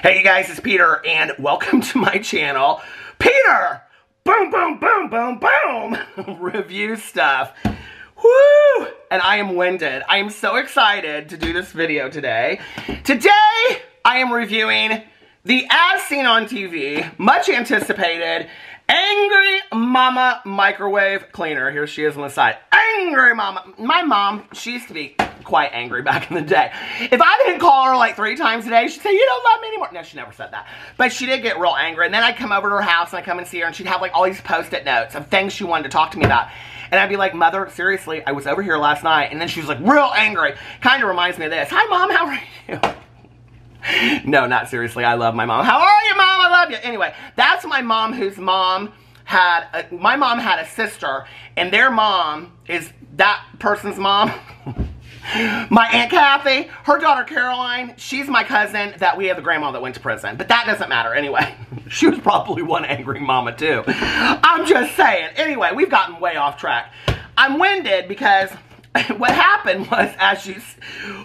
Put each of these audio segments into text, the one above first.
Hey you guys, it's Peter and welcome to my channel. Peter! Boom, boom, boom, boom, boom! Review stuff. Woo! And I am winded. I am so excited to do this video today. Today, I am reviewing the as seen on TV, much anticipated, Angry Mama Microwave Cleaner. Here she is on the side. Angry Mama. My mom, she used to be quite angry back in the day. If I didn't call her like three times a day, she'd say, you don't love me anymore. No, she never said that. But she did get real angry. And then I'd come over to her house and I'd come and see her and she'd have like all these post-it notes of things she wanted to talk to me about. And I'd be like, mother, seriously, I was over here last night. And then she was like real angry. Kind of reminds me of this. Hi, mom, how are you? no, not seriously. I love my mom. How are you, mom? I love you. Anyway, that's my mom whose mom had, a, my mom had a sister and their mom is that person's mom. my Aunt Kathy, her daughter Caroline, she's my cousin that we have a grandma that went to prison. But that doesn't matter anyway. she was probably one angry mama too. I'm just saying. Anyway, we've gotten way off track. I'm winded because what happened was, as you,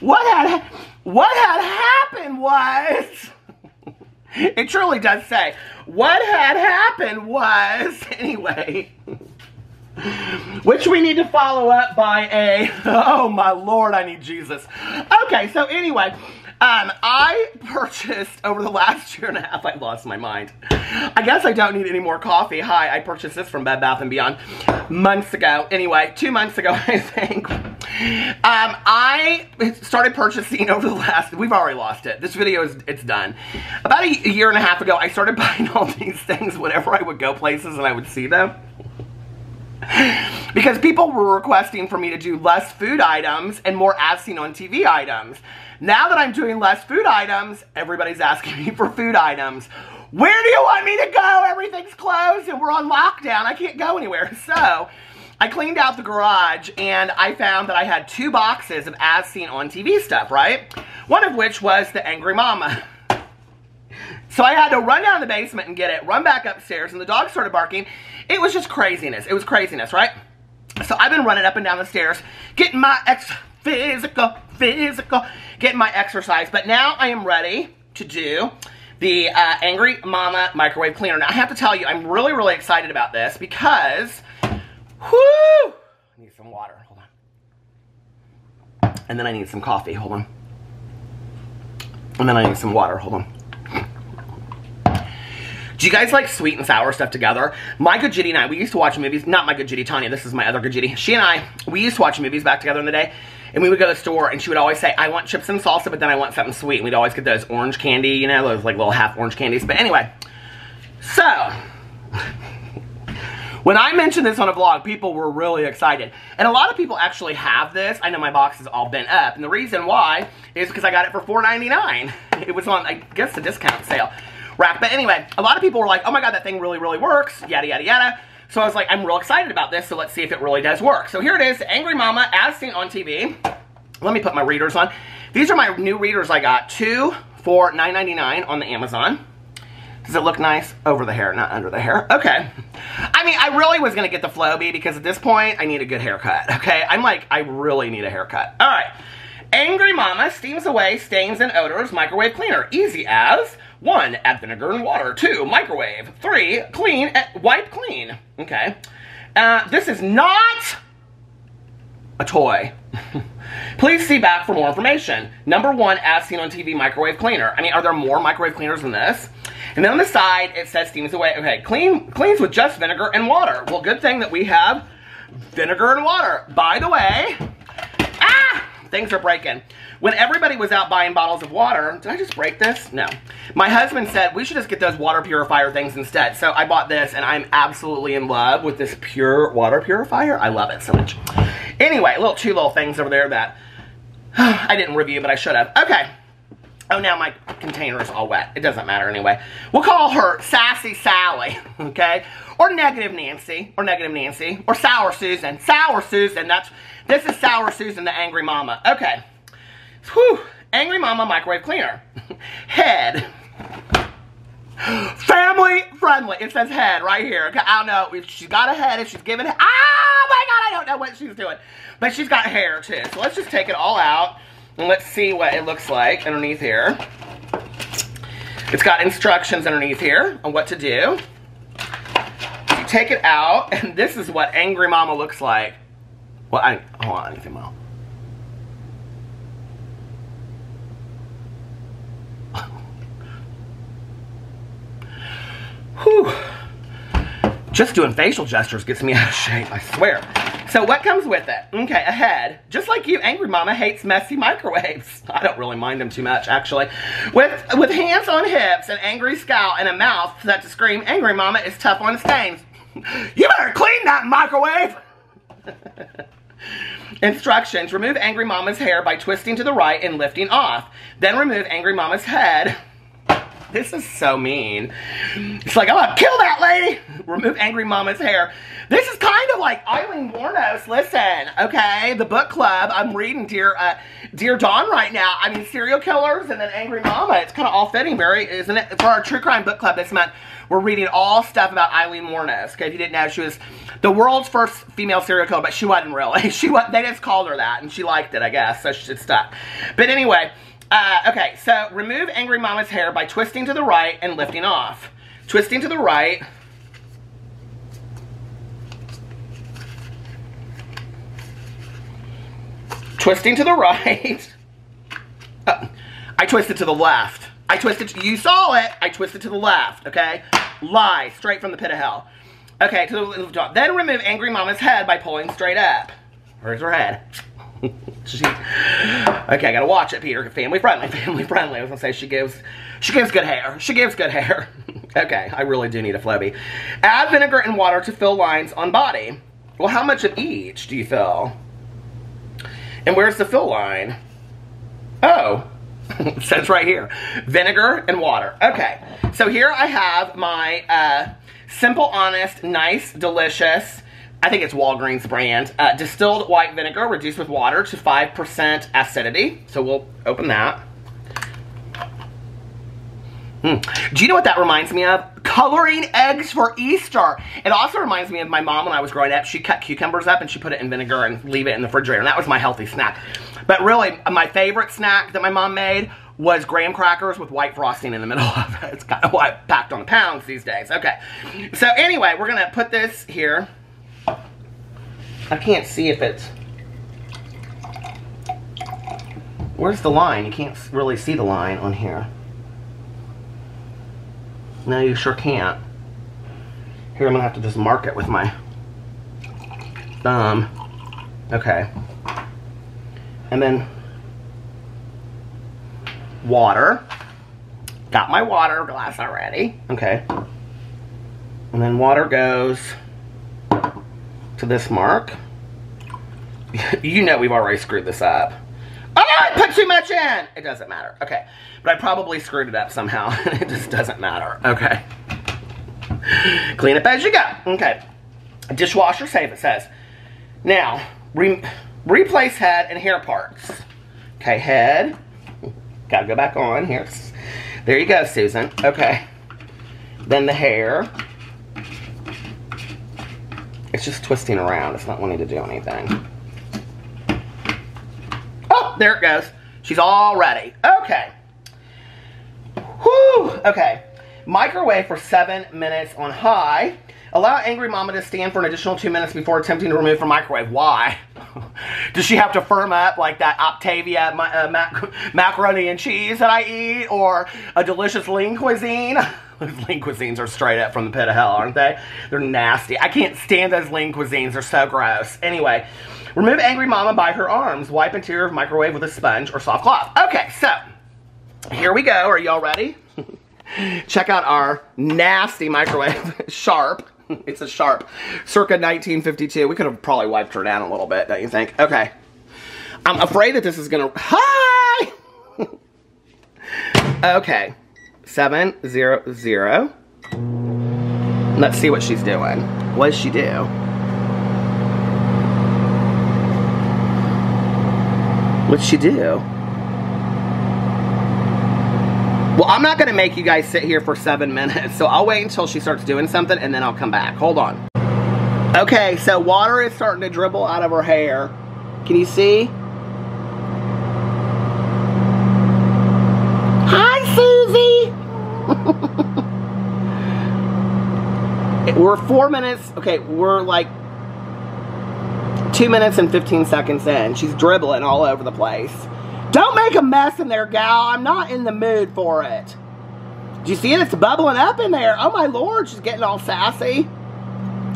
what had, what had happened was, it truly does say, what had happened was, anyway, which we need to follow up by a, oh my lord, I need Jesus. Okay, so anyway, um, I purchased over the last year and a half, I lost my mind. I guess I don't need any more coffee. Hi, I purchased this from Bed Bath & Beyond months ago. Anyway, two months ago, I think. Um, I started purchasing over the last, we've already lost it. This video is, it's done. About a year and a half ago, I started buying all these things whenever I would go places and I would see them because people were requesting for me to do less food items and more as seen on TV items. Now that I'm doing less food items, everybody's asking me for food items. Where do you want me to go? Everything's closed and we're on lockdown. I can't go anywhere. So I cleaned out the garage and I found that I had two boxes of as seen on TV stuff, right? One of which was the Angry Mama. So I had to run down the basement and get it, run back upstairs, and the dog started barking. It was just craziness. It was craziness, right? So I've been running up and down the stairs, getting my ex physical, physical, getting my exercise. But now I am ready to do the uh, Angry Mama Microwave Cleaner. Now I have to tell you, I'm really, really excited about this because, whoo, I need some water. Hold on. And then I need some coffee. Hold on. And then I need some water. Hold on. Do you guys like sweet and sour stuff together? My good Jitty and I, we used to watch movies, not my good Jitty, Tanya, this is my other good Jitty. She and I, we used to watch movies back together in the day, and we would go to the store, and she would always say, I want chips and salsa, but then I want something sweet. And we'd always get those orange candy, you know, those like little half orange candies. But anyway, so, when I mentioned this on a vlog, people were really excited. And a lot of people actually have this. I know my box is all bent up. And the reason why is because I got it for $4.99. It was on, I guess, the discount sale rack. But anyway, a lot of people were like, oh my god, that thing really, really works, yada, yada, yada. So I was like, I'm real excited about this, so let's see if it really does work. So here it is, Angry Mama, as seen on TV. Let me put my readers on. These are my new readers I got. Two for $9.99 on the Amazon. Does it look nice? Over the hair, not under the hair. Okay. I mean, I really was going to get the Flowbee because at this point, I need a good haircut. Okay? I'm like, I really need a haircut. All right. Angry Mama steams away stains and odors microwave cleaner. Easy as one, add vinegar and water. Two, microwave. Three, clean, uh, wipe clean. Okay. Uh, this is not a toy. Please see back for more information. Number one, as seen on TV, microwave cleaner. I mean, are there more microwave cleaners than this? And then on the side, it says steams away. Okay, clean cleans with just vinegar and water. Well, good thing that we have vinegar and water. By the way, ah, things are breaking. When everybody was out buying bottles of water, did I just break this? No. My husband said we should just get those water purifier things instead. So I bought this and I'm absolutely in love with this pure water purifier. I love it so much. Anyway, little two little things over there that I didn't review, but I should have. Okay. Oh, now my container is all wet. It doesn't matter anyway. We'll call her Sassy Sally, okay? Or Negative Nancy, or Negative Nancy, or Sour Susan. Sour Susan, that's, this is Sour Susan, the angry mama. Okay. Whew. Angry Mama Microwave Cleaner. head. Family friendly. It says head right here. Okay, I don't know if she's got a head, if she's giving Oh my god, I don't know what she's doing. But she's got hair too. So let's just take it all out and let's see what it looks like underneath here. It's got instructions underneath here on what to do. You take it out, and this is what Angry Mama looks like. Well, I, hold on, anything more. Whew. Just doing facial gestures gets me out of shape, I swear. So what comes with it? Okay, a head. Just like you, Angry Mama hates messy microwaves. I don't really mind them too much, actually. With, with hands on hips, an angry scowl, and a mouth set to scream, Angry Mama is tough on stains. you better clean that microwave! Instructions. Remove Angry Mama's hair by twisting to the right and lifting off. Then remove Angry Mama's head this is so mean. It's like, I'm gonna kill that lady. Remove Angry Mama's hair. This is kind of like Aileen Wuornos. Listen, okay, the book club. I'm reading Dear uh, Dear Dawn right now. I mean, serial killers and then Angry Mama. It's kind of all fitting, very, isn't it? For our true crime book club this month, we're reading all stuff about Aileen Wuornos. Okay, if you didn't know, she was the world's first female serial killer, but she wasn't really. She was. They just called her that, and she liked it, I guess. So she stuck. But anyway. Uh, okay, so remove Angry Mama's hair by twisting to the right and lifting off. Twisting to the right. Twisting to the right. Uh, I twisted to the left. I twisted, to, you saw it. I twisted to the left, okay? Lie, straight from the pit of hell. Okay, to the. Then remove Angry Mama's head by pulling straight up. Where's her head? Okay, I gotta watch it, Peter. Family friendly, family friendly. I was gonna say she gives, she gives good hair. She gives good hair. okay, I really do need a Flowbee. Add vinegar and water to fill lines on body. Well, how much of each do you fill? And where's the fill line? Oh, says right here, vinegar and water. Okay, so here I have my uh, Simple Honest, nice, delicious I think it's Walgreens brand, uh, distilled white vinegar reduced with water to 5% acidity. So we'll open that. Hmm. Do you know what that reminds me of? Coloring eggs for Easter. It also reminds me of my mom when I was growing up. She cut cucumbers up and she put it in vinegar and leave it in the refrigerator. And that was my healthy snack. But really, my favorite snack that my mom made was graham crackers with white frosting in the middle of it. It's kind of why I packed on the pounds these days. Okay. So anyway, we're going to put this here. I can't see if it's... Where's the line? You can't really see the line on here. No, you sure can't. Here, I'm going to have to just mark it with my thumb. Okay. And then water. Got my water glass already. Okay. And then water goes to this mark. you know we've already screwed this up. Oh, I put too much in! It doesn't matter. Okay. But I probably screwed it up somehow. it just doesn't matter. Okay. Clean up as you go. Okay. Dishwasher safe, it says. Now, re replace head and hair parts. Okay, head. Gotta go back on here. There you go, Susan. Okay. Then the hair. It's just twisting around. It's not wanting to do anything. There it goes. She's all ready. Okay. Whew. Okay. Microwave for seven minutes on high. Allow Angry Mama to stand for an additional two minutes before attempting to remove from microwave. Why? Does she have to firm up like that Octavia uh, mac macaroni and cheese that I eat? Or a delicious lean cuisine? lean cuisines are straight up from the pit of hell, aren't they? They're nasty. I can't stand those lean cuisines. They're so gross. Anyway, remove Angry Mama by her arms. Wipe interior of microwave with a sponge or soft cloth. Okay, so here we go. Are y'all ready? Check out our nasty microwave. Sharp. It's a Sharp. Circa 1952. We could have probably wiped her down a little bit, don't you think? Okay. I'm afraid that this is going to... Hi! okay seven zero zero. Let's see what she's doing. What does she do? What'd she do? Well, I'm not going to make you guys sit here for seven minutes, so I'll wait until she starts doing something, and then I'll come back. Hold on. Okay, so water is starting to dribble out of her hair. Can you see? Hi, Susie! we're four minutes. Okay, we're like two minutes and 15 seconds in. She's dribbling all over the place. Don't make a mess in there, gal. I'm not in the mood for it. Do you see it? It's bubbling up in there. Oh my lord, she's getting all sassy.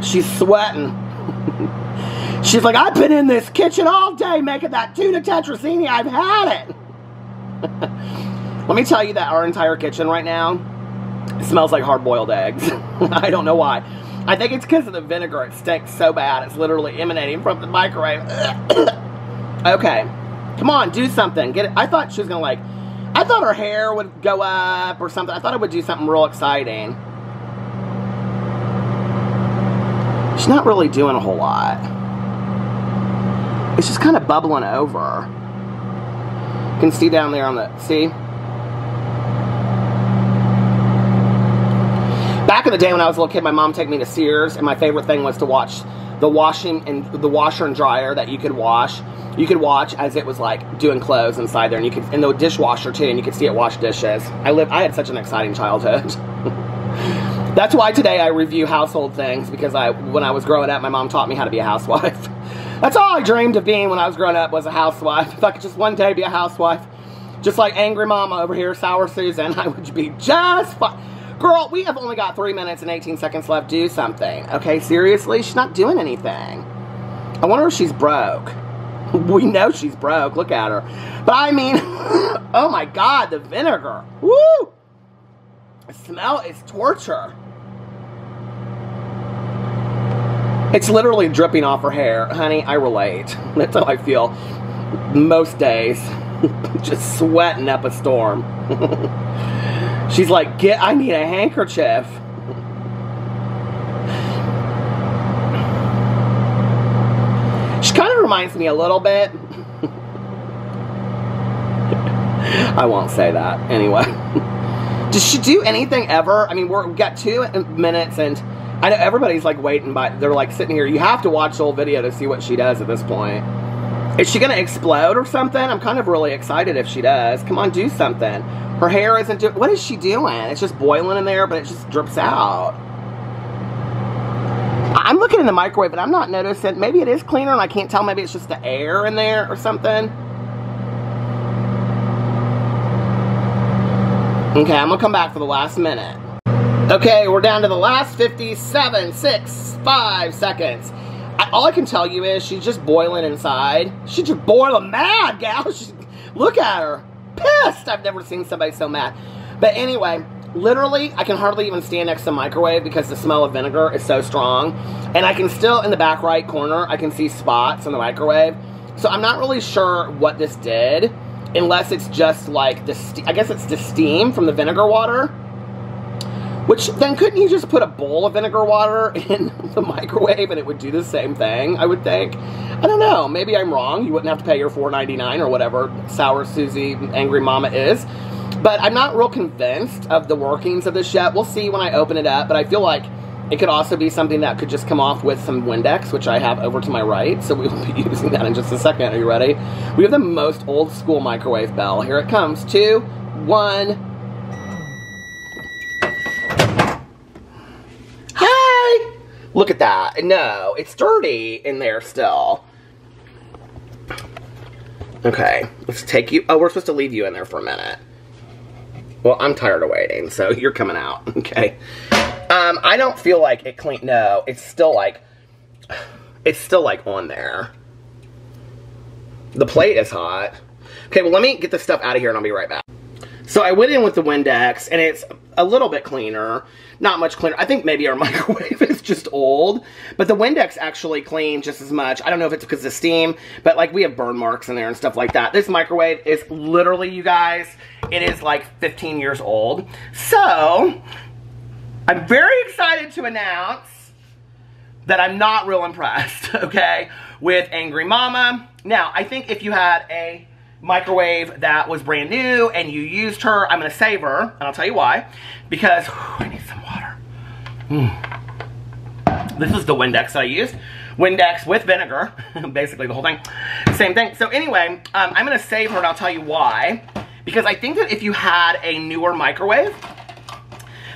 She's sweating. she's like, I've been in this kitchen all day making that tuna tetrazzini. I've had it. Let me tell you that our entire kitchen right now smells like hard-boiled eggs. I don't know why. I think it's because of the vinegar. It stinks so bad. It's literally emanating from the microwave. okay. Come on, do something. Get it. I thought she was going to like I thought her hair would go up or something. I thought it would do something real exciting. She's not really doing a whole lot. It's just kind of bubbling over. You can see down there on the, see? Back in the day when I was a little kid, my mom took me to Sears, and my favorite thing was to watch the washing and the washer and dryer that you could wash you could watch as it was like doing clothes inside there, and you could in the dishwasher too, and you could see it wash dishes. I live. I had such an exciting childhood. That's why today I review household things because I, when I was growing up, my mom taught me how to be a housewife. That's all I dreamed of being when I was growing up was a housewife. If I could just one day be a housewife, just like angry mama over here, sour Susan, I would be just fine. Girl, we have only got three minutes and 18 seconds left. Do something. Okay, seriously? She's not doing anything. I wonder if she's broke. we know she's broke. Look at her. But I mean, oh my God, the vinegar. Woo! The smell is torture. It's literally dripping off her hair. Honey, I relate. That's how I feel most days. Just sweating up a storm. She's like, get, I need a handkerchief. She kind of reminds me a little bit. I won't say that. Anyway. Does she do anything ever? I mean, we're, we've got two minutes and I know everybody's like waiting but they're like sitting here. You have to watch the whole video to see what she does at this point. Is she to explode or something? I'm kind of really excited if she does. Come on, do something. Her hair isn't what is she doing? It's just boiling in there, but it just drips out. I'm looking in the microwave, but I'm not noticing. Maybe it is cleaner and I can't tell. Maybe it's just the air in there or something. Okay, I'm to come back for the last minute. Okay, we're down to the last 57, 6, 5 seconds. I, all I can tell you is she's just boiling inside. She's just boiling mad, gal. Look at her. Pissed. I've never seen somebody so mad. But anyway, literally, I can hardly even stand next to the microwave because the smell of vinegar is so strong. And I can still, in the back right corner, I can see spots on the microwave. So I'm not really sure what this did, unless it's just like the, I guess it's the steam from the vinegar water. Which, then couldn't you just put a bowl of vinegar water in the microwave and it would do the same thing, I would think? I don't know. Maybe I'm wrong. You wouldn't have to pay your $4.99 or whatever Sour Susie Angry Mama is. But I'm not real convinced of the workings of this yet. We'll see when I open it up, but I feel like it could also be something that could just come off with some Windex, which I have over to my right, so we will be using that in just a second. Are you ready? We have the most old school microwave bell. Here it comes. Two, one. Hi! Look at that. No, it's dirty in there still. Okay, let's take you. Oh, we're supposed to leave you in there for a minute. Well, I'm tired of waiting, so you're coming out, okay? Um, I don't feel like it clean. No, it's still like, it's still like on there. The plate is hot. Okay, well, let me get this stuff out of here and I'll be right back. So I went in with the Windex and it's a little bit cleaner. Not much cleaner. I think maybe our microwave is just old. But the Windex actually cleaned just as much. I don't know if it's because of steam, but like we have burn marks in there and stuff like that. This microwave is literally, you guys, it is like 15 years old. So, I'm very excited to announce that I'm not real impressed, okay, with Angry Mama. Now, I think if you had a microwave that was brand new and you used her, I'm going to save her, and I'll tell you why. Because, whew, I need some water. Mm. This is the Windex I used. Windex with vinegar, basically the whole thing. Same thing. So anyway, um, I'm going to save her and I'll tell you why. Because I think that if you had a newer microwave,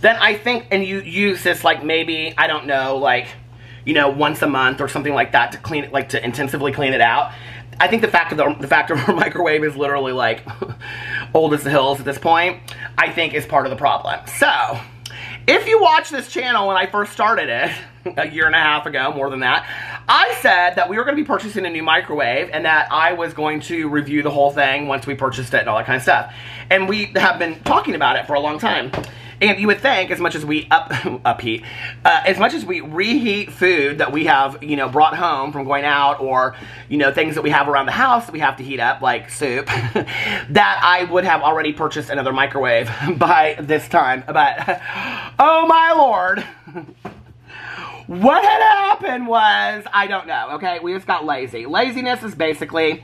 then I think, and you use this like maybe, I don't know, like, you know, once a month or something like that to clean it, like to intensively clean it out. I think the fact of the, the fact of our microwave is literally like old as the hills at this point, I think is part of the problem. So, if you watch this channel when I first started it, a year and a half ago, more than that, I said that we were going to be purchasing a new microwave and that I was going to review the whole thing once we purchased it and all that kind of stuff. And we have been talking about it for a long time. And you would think, as much as we up upheat, uh, as much as we reheat food that we have, you know, brought home from going out, or you know, things that we have around the house that we have to heat up, like soup, that I would have already purchased another microwave by this time. But oh my lord. What had happened was, I don't know, okay? We just got lazy. Laziness is basically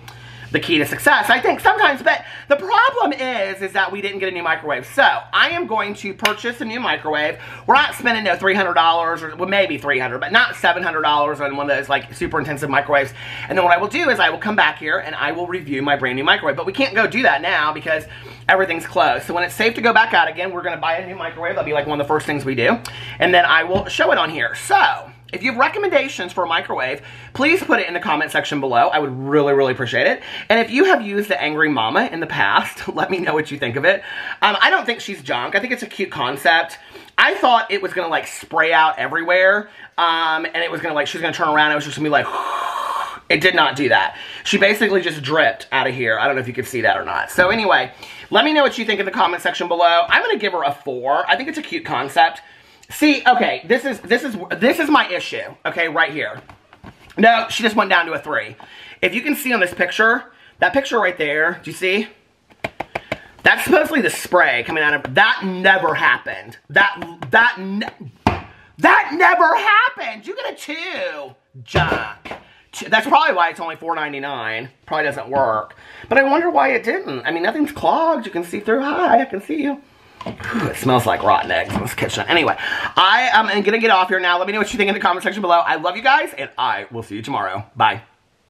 the key to success, I think, sometimes. But the problem is, is that we didn't get a new microwave. So, I am going to purchase a new microwave. We're not spending no $300, or well, maybe 300 but not $700 on one of those, like, super intensive microwaves. And then what I will do is I will come back here and I will review my brand new microwave. But we can't go do that now because everything's closed. So when it's safe to go back out again, we're going to buy a new microwave. That'll be like one of the first things we do. And then I will show it on here. So, if you have recommendations for a microwave, please put it in the comment section below. I would really, really appreciate it. And if you have used the Angry Mama in the past, let me know what you think of it. Um, I don't think she's junk. I think it's a cute concept. I thought it was gonna like spray out everywhere, um, and it was gonna like, she's gonna turn around, it was just gonna be like, it did not do that. She basically just dripped out of here. I don't know if you could see that or not. So anyway, let me know what you think in the comment section below. I'm gonna give her a four. I think it's a cute concept. See, okay, this is this is this is my issue. Okay, right here. No, she just went down to a three. If you can see on this picture, that picture right there, do you see? That's supposedly the spray coming out of that never happened. That that ne that never happened. You get a two. Junk. That's probably why it's only $4.99. Probably doesn't work. But I wonder why it didn't. I mean, nothing's clogged. You can see through. Hi, I can see you. It smells like rotten eggs in this kitchen. Anyway, I am gonna get off here now. Let me know what you think in the comment section below. I love you guys, and I will see you tomorrow. Bye.